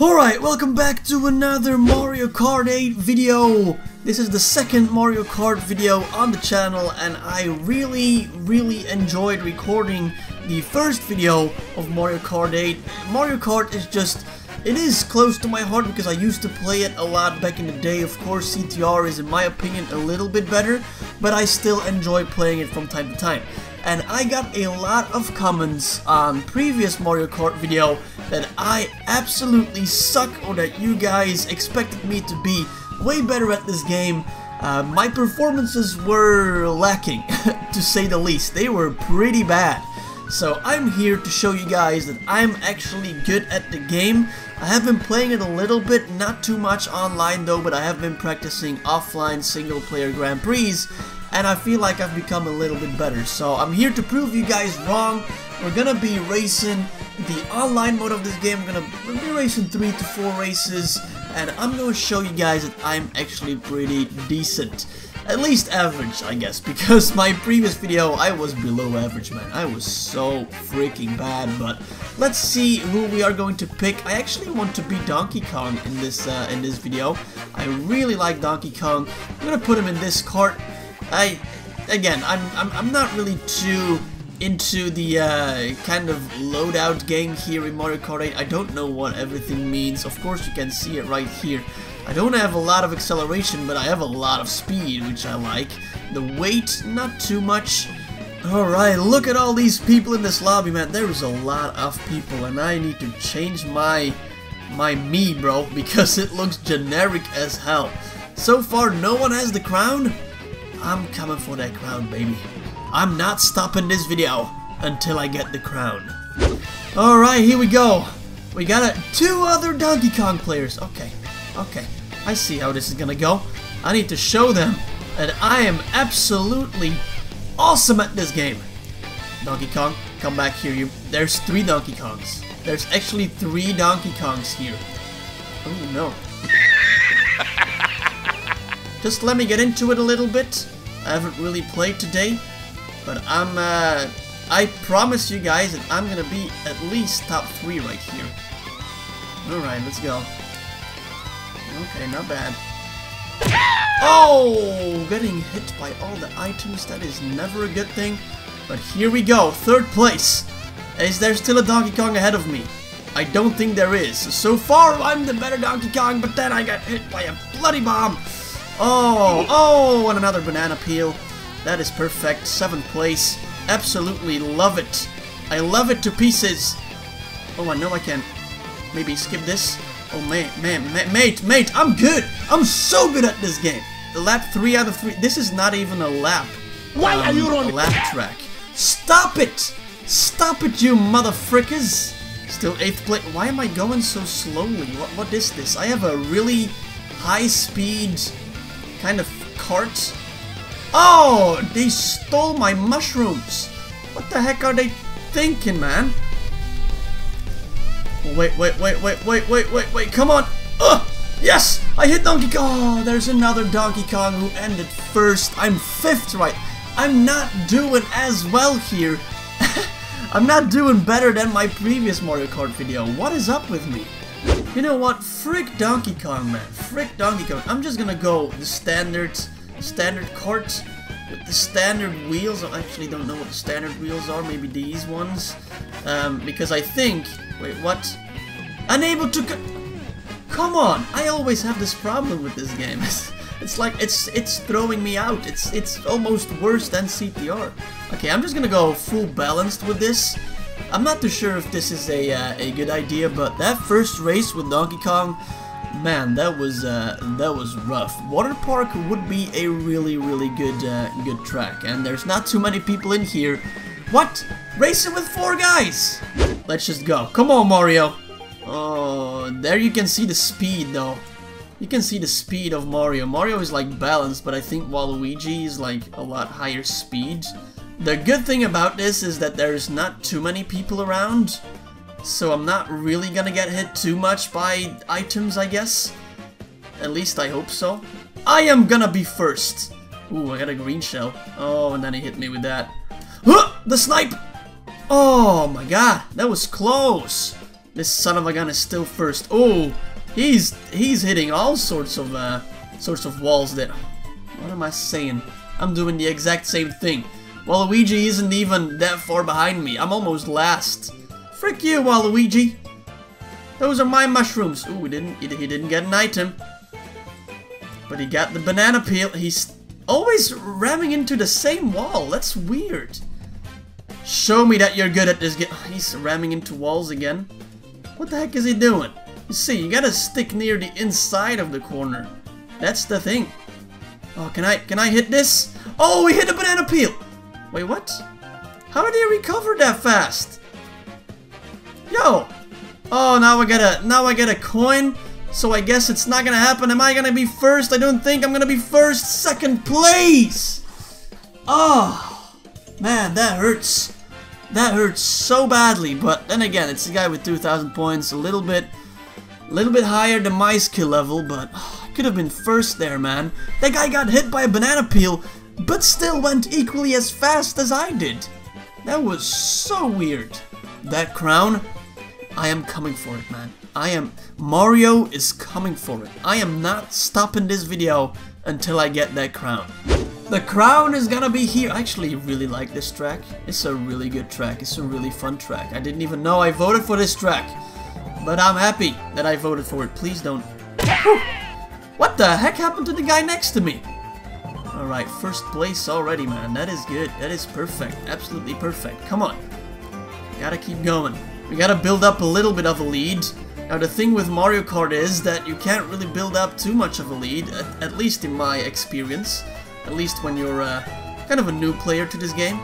Alright, welcome back to another Mario Kart 8 video. This is the second Mario Kart video on the channel and I really, really enjoyed recording the first video of Mario Kart 8. Mario Kart is just, it is close to my heart because I used to play it a lot back in the day. Of course, CTR is in my opinion a little bit better, but I still enjoy playing it from time to time and I got a lot of comments on previous Mario Kart video that I absolutely suck or that you guys expected me to be way better at this game. Uh, my performances were lacking, to say the least. They were pretty bad. So I'm here to show you guys that I'm actually good at the game. I have been playing it a little bit, not too much online though, but I have been practicing offline single player Grand Prix and I feel like I've become a little bit better. So I'm here to prove you guys wrong. We're gonna be racing the online mode of this game. We're gonna be racing 3 to 4 races, and I'm gonna show you guys that I'm actually pretty decent. At least average, I guess, because my previous video, I was below average, man. I was so freaking bad, but let's see who we are going to pick. I actually want to be Donkey Kong in this, uh, in this video. I really like Donkey Kong. I'm gonna put him in this cart. I, again, I'm, I'm, I'm not really too into the uh, kind of loadout game here in Mario Kart 8. I don't know what everything means. Of course, you can see it right here. I don't have a lot of acceleration, but I have a lot of speed, which I like. The weight, not too much. Alright, look at all these people in this lobby, man. There is a lot of people, and I need to change my my me, bro, because it looks generic as hell. So far, no one has the crown? I'm coming for that crown, baby. I'm not stopping this video until I get the crown. Alright, here we go. We got a, two other Donkey Kong players. Okay, okay. I see how this is gonna go. I need to show them that I am absolutely awesome at this game. Donkey Kong, come back here. You. There's three Donkey Kongs. There's actually three Donkey Kongs here. Oh no. Just let me get into it a little bit. I haven't really played today, but I'm, uh, I promise you guys that I'm gonna be at least top 3 right here. Alright, let's go. Okay, not bad. Oh! Getting hit by all the items, that is never a good thing. But here we go, third place. Is there still a Donkey Kong ahead of me? I don't think there is. So far, I'm the better Donkey Kong, but then I got hit by a bloody bomb. Oh, oh, and another banana peel. That is perfect. Seventh place. Absolutely love it. I love it to pieces. Oh, I know I can maybe skip this. Oh, man, man, man, mate, mate, I'm good. I'm so good at this game. The lap 3 out of 3. This is not even a lap. Why um, are you on a lap track? Stop it! Stop it, you motherfrickers! Still 8th place. Why am I going so slowly? What, what is this? I have a really high speed kind of cart. Oh, they stole my mushrooms. What the heck are they thinking, man? Wait, wait, wait, wait, wait, wait, wait, wait, come on. Ugh! Yes! I hit Donkey Kong! Oh, there's another Donkey Kong who ended first. I'm fifth, right? I'm not doing as well here. I'm not doing better than my previous Mario Kart video. What is up with me? You know what? Frick Donkey Kong, man. Frick Donkey Kong. I'm just gonna go the standard, standard cart with the standard wheels. I actually don't know what the standard wheels are. Maybe these ones. Um, because I think... Wait, what? Unable to... Come on! I always have this problem with this game. it's like, it's it's throwing me out. It's it's almost worse than CTR. Okay, I'm just gonna go full balanced with this. I'm not too sure if this is a, uh, a good idea, but that first race with Donkey Kong, man, that was uh, that was rough. Water Park would be a really, really good uh, good track, and there's not too many people in here. What? Racing with four guys? Let's just go. Come on, Mario. Oh, there you can see the speed, though. You can see the speed of Mario. Mario is like balanced, but I think Waluigi is like a lot higher speed. The good thing about this is that there's not too many people around, so I'm not really gonna get hit too much by items, I guess. At least I hope so. I am gonna be first! Ooh, I got a green shell. Oh, and then he hit me with that. Huh! The snipe! Oh my god, that was close! This son of a gun is still first. Oh, he's he's hitting all sorts of uh, sorts of walls there. What am I saying? I'm doing the exact same thing. Waluigi isn't even that far behind me. I'm almost last. Frick you, Waluigi. Those are my mushrooms. Ooh, he didn't, he didn't get an item. But he got the banana peel. He's always ramming into the same wall. That's weird. Show me that you're good at this game. He's ramming into walls again. What the heck is he doing? You see, you gotta stick near the inside of the corner. That's the thing. Oh, can I, can I hit this? Oh, we hit a banana peel! Wait, what? How did he recover that fast? Yo! Oh, now I get a, now I get a coin? So I guess it's not gonna happen. Am I gonna be first? I don't think I'm gonna be first. Second place! Oh, man, that hurts. That hurts so badly, but then again, it's a guy with 2,000 points, a little bit, a little bit higher than my skill level, but oh, could have been first there, man. That guy got hit by a banana peel, but still went equally as fast as I did. That was so weird. That crown, I am coming for it, man. I am... Mario is coming for it. I am not stopping this video until I get that crown. The crown is gonna be here. I actually really like this track. It's a really good track. It's a really fun track. I didn't even know I voted for this track. But I'm happy that I voted for it. Please don't... What the heck happened to the guy next to me? Alright, first place already, man. That is good. That is perfect. Absolutely perfect. Come on. Gotta keep going. We gotta build up a little bit of a lead. Now the thing with Mario Kart is that you can't really build up too much of a lead, at, at least in my experience. At least when you're uh, kind of a new player to this game.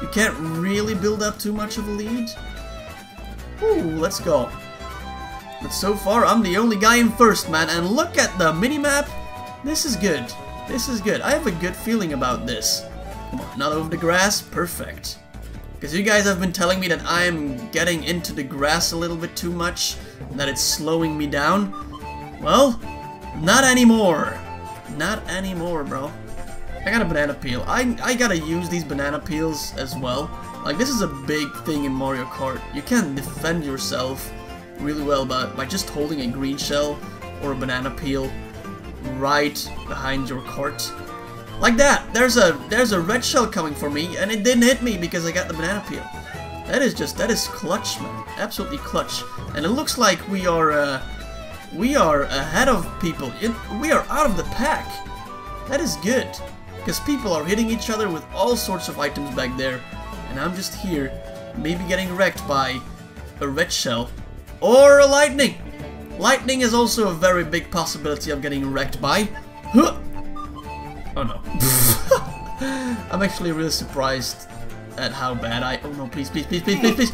You can't really build up too much of a lead. Ooh, let's go. But so far, I'm the only guy in first, man. And look at the minimap. This is good. This is good. I have a good feeling about this. Come on, not over the grass. Perfect. Because you guys have been telling me that I am getting into the grass a little bit too much. That it's slowing me down. Well, not anymore. Not anymore, bro. I got a banana peel. I, I gotta use these banana peels as well. Like, this is a big thing in Mario Kart. You can defend yourself really well by, by just holding a green shell or a banana peel right behind your cart. Like that! There's a there's a red shell coming for me, and it didn't hit me because I got the banana peel. That is just, that is clutch, man. Absolutely clutch. And it looks like we are, uh, we are ahead of people. It, we are out of the pack. That is good because people are hitting each other with all sorts of items back there, and I'm just here, maybe getting wrecked by a red shell, or a lightning! Lightning is also a very big possibility of getting wrecked by. Huh. Oh no. I'm actually really surprised at how bad I- Oh no, please, please, please, please, please, please!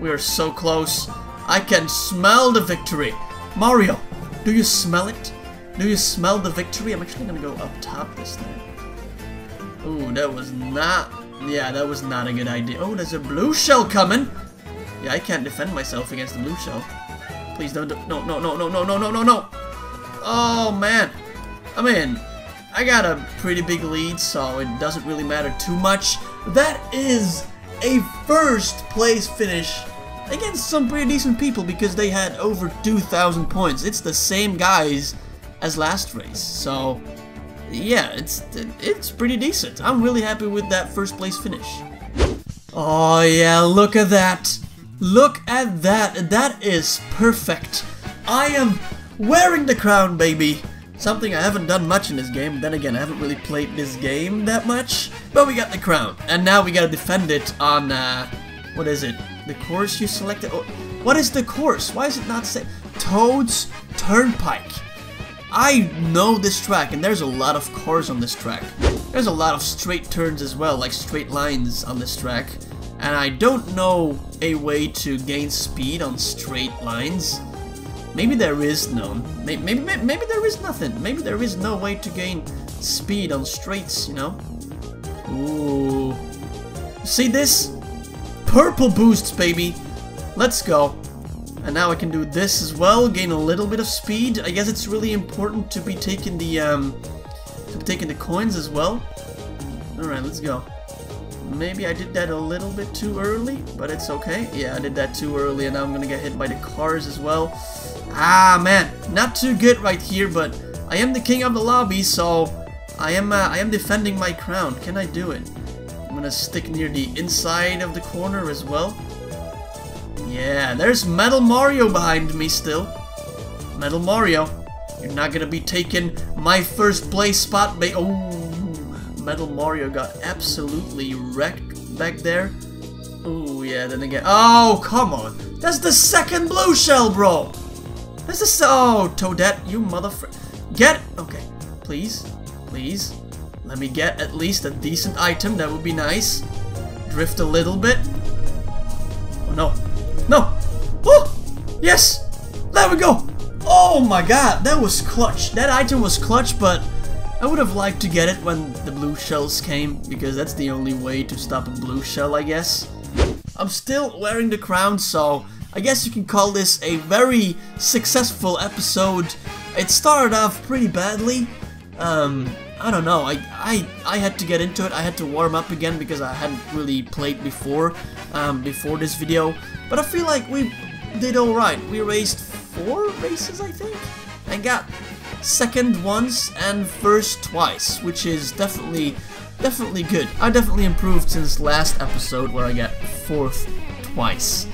We are so close. I can smell the victory! Mario, do you smell it? Do you smell the victory? I'm actually gonna go up top this time. Ooh, that was not... Yeah, that was not a good idea. Oh, there's a blue shell coming! Yeah, I can't defend myself against the blue shell. Please don't... No, no, no, no, no, no, no, no, no! Oh, man. I mean, I got a pretty big lead, so it doesn't really matter too much. That is a first place finish against some pretty decent people because they had over 2,000 points. It's the same guys as last race, so yeah, it's it's pretty decent. I'm really happy with that first place finish. Oh yeah, look at that. Look at that. That is perfect. I am wearing the crown, baby. Something I haven't done much in this game. Then again, I haven't really played this game that much. But we got the crown. And now we gotta defend it on, uh, what is it? The course you selected? Oh, what is the course? Why is it not say Toad's Turnpike? I know this track, and there's a lot of cars on this track. There's a lot of straight turns as well, like straight lines on this track. And I don't know a way to gain speed on straight lines. Maybe there is none. Maybe, maybe, maybe there is nothing. Maybe there is no way to gain speed on straights, you know? Ooh. See this? Purple boosts, baby. Let's go. And now I can do this as well, gain a little bit of speed. I guess it's really important to be taking the, um, to be taking the coins as well. Alright, let's go. Maybe I did that a little bit too early, but it's okay. Yeah, I did that too early, and now I'm gonna get hit by the cars as well. Ah, man, not too good right here, but I am the king of the lobby, so I am uh, I am defending my crown. Can I do it? I'm gonna stick near the inside of the corner as well. Yeah, there's Metal Mario behind me still. Metal Mario, you're not gonna be taking my first place spot, ba- Oh, Metal Mario got absolutely wrecked back there. Oh, yeah, then again. Oh, come on. That's the second blue shell, bro. That's the. Oh, Toadette, you motherfucker. Get. Okay, please. Please. Let me get at least a decent item. That would be nice. Drift a little bit. Oh, no. No. Oh, yes. There we go. Oh my god, that was clutch. That item was clutch, but I would have liked to get it when the blue shells came, because that's the only way to stop a blue shell, I guess. I'm still wearing the crown, so I guess you can call this a very successful episode. It started off pretty badly. Um, I don't know, I, I, I had to get into it, I had to warm up again because I hadn't really played before, um, before this video. But I feel like we did alright. We raced four races, I think, and got second once and first twice, which is definitely, definitely good. I definitely improved since last episode where I got fourth twice.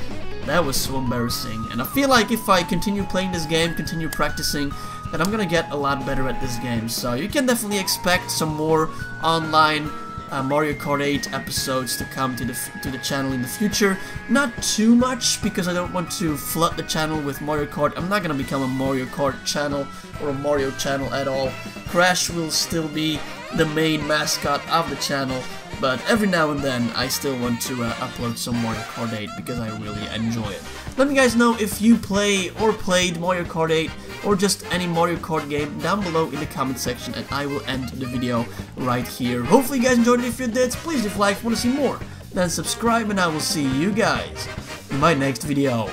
That was so embarrassing, and I feel like if I continue playing this game, continue practicing, then I'm gonna get a lot better at this game. So you can definitely expect some more online uh, Mario Kart 8 episodes to come to the to the channel in the future. Not too much because I don't want to flood the channel with Mario Kart. I'm not gonna become a Mario Kart channel or a Mario channel at all. Crash will still be the main mascot of the channel, but every now and then I still want to uh, upload some Mario Kart 8 because I really enjoy it. Let me guys know if you play or played Mario Kart 8 or just any Mario Kart game down below in the comment section and I will end the video right here. Hopefully you guys enjoyed it. If you did, please leave a like want to see more. Then subscribe and I will see you guys in my next video.